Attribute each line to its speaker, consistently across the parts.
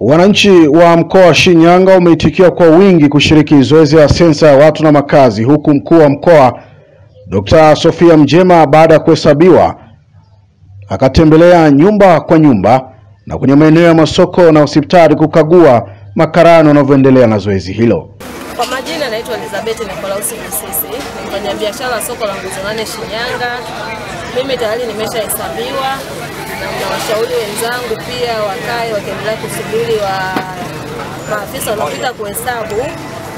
Speaker 1: Wananchi wa mkoa wa Shinyanga wameitikia kwa wingi kushiriki zoezi la sensa ya watu na makazi, huku mkuu wa mkoa Dr. Sofia Mjema baada ya kuhesabiwa akatembelea nyumba kwa nyumba na kwenye maeneo ya masoko na hospitali kukagua makarani wanavyoendelea na zoezi hilo.
Speaker 2: Kwa majina naitwa Elizabeth Nikolausi Busisi, ni mfanyabiashara soko la Nguzo Nane Shinyanga. Mimi tayari nimeshahesabiwa na washauri wenzangu pia wakae wakiendelea kusubiri wa maafisa wanaopita kuhesabu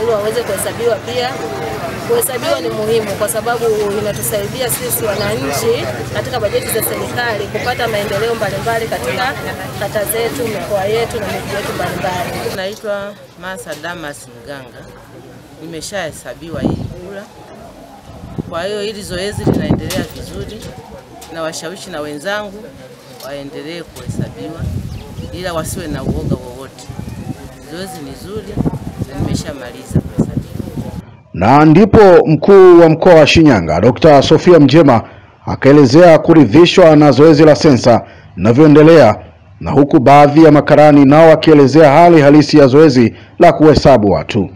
Speaker 2: ili waweze kuhesabiwa pia. Kuhesabiwa ni muhimu kwa sababu inatusaidia sisi wananchi katika bajeti za serikali kupata maendeleo mbalimbali katika kata zetu, mikoa yetu na miji yetu mbalimbali.
Speaker 3: Naitwa Masa Damas Mganga, nimeshahesabiwa hii kura. Kwa hiyo hili zoezi linaendelea vizuri, na washawishi na wenzangu waendelee kuhesabiwa, ila wasiwe na uoga wowote. Zoezi ni zuri na nimeshamaliza kuhesabiwa.
Speaker 1: Na ndipo mkuu wa mkoa wa Shinyanga Dr. Sofia Mjema akaelezea kuridhishwa na zoezi la sensa linavyoendelea, na huku baadhi ya makarani nao wakielezea hali halisi ya zoezi la kuhesabu watu.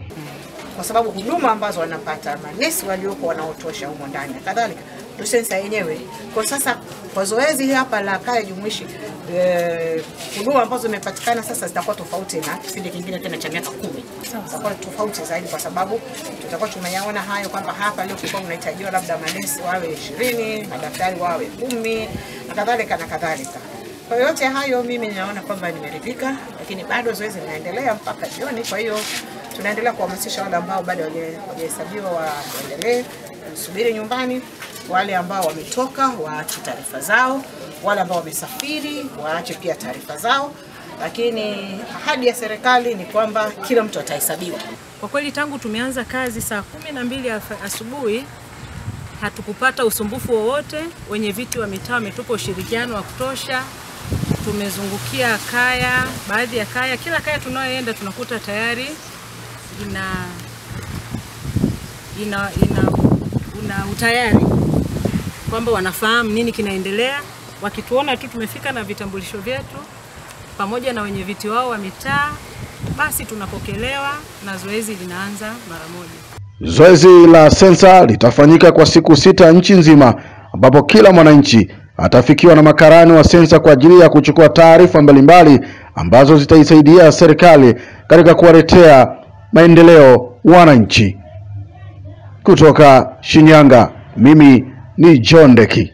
Speaker 4: kwa sababu huduma ambazo wanapata manesi walioko wanaotosha humo ndani kadhalika, ndio sensa yenyewe. Kwa sasa kwa zoezi hapa la kaya jumuishi eh, huduma ambazo zimepatikana sasa zitakuwa tofauti na kipindi kingine tena cha miaka kumi, zitakuwa tofauti zaidi, kwa sababu tutakuwa tumeyaona hayo kwamba hapa leo kulikuwa kunahitajiwa labda manesi wawe ishirini, madaktari wawe kumi na kadhalika na kadhalika. Kwa yote hayo mimi ninaona kwamba nimeridhika, lakini bado zoezi linaendelea mpaka jioni. Kwa hiyo tunaendelea kuhamasisha wale ambao bado hawaja- hawajahesabiwa waendelee kusubiri nyumbani, wale ambao wametoka waache taarifa zao, wale ambao wamesafiri waache pia taarifa zao, lakini ahadi ya serikali ni kwamba kila mtu atahesabiwa.
Speaker 5: Kwa kweli tangu tumeanza kazi saa kumi na mbili asubuhi hatukupata usumbufu wowote. Wenye viti wa mitaa wametupa ushirikiano wa kutosha. Tumezungukia kaya, baadhi ya kaya, kila kaya tunayoenda tunakuta tayari ina ina ina una utayari kwamba wanafahamu nini kinaendelea. Wakituona tu tumefika na vitambulisho vyetu pamoja na wenye viti wao wa mitaa, basi tunapokelewa na zoezi linaanza mara moja.
Speaker 1: Zoezi la sensa litafanyika kwa siku sita nchi nzima, ambapo kila mwananchi atafikiwa na makarani wa sensa kwa ajili ya kuchukua taarifa mbalimbali ambazo zitaisaidia serikali katika kuwaletea maendeleo wananchi. Kutoka Shinyanga, mimi ni John Deki.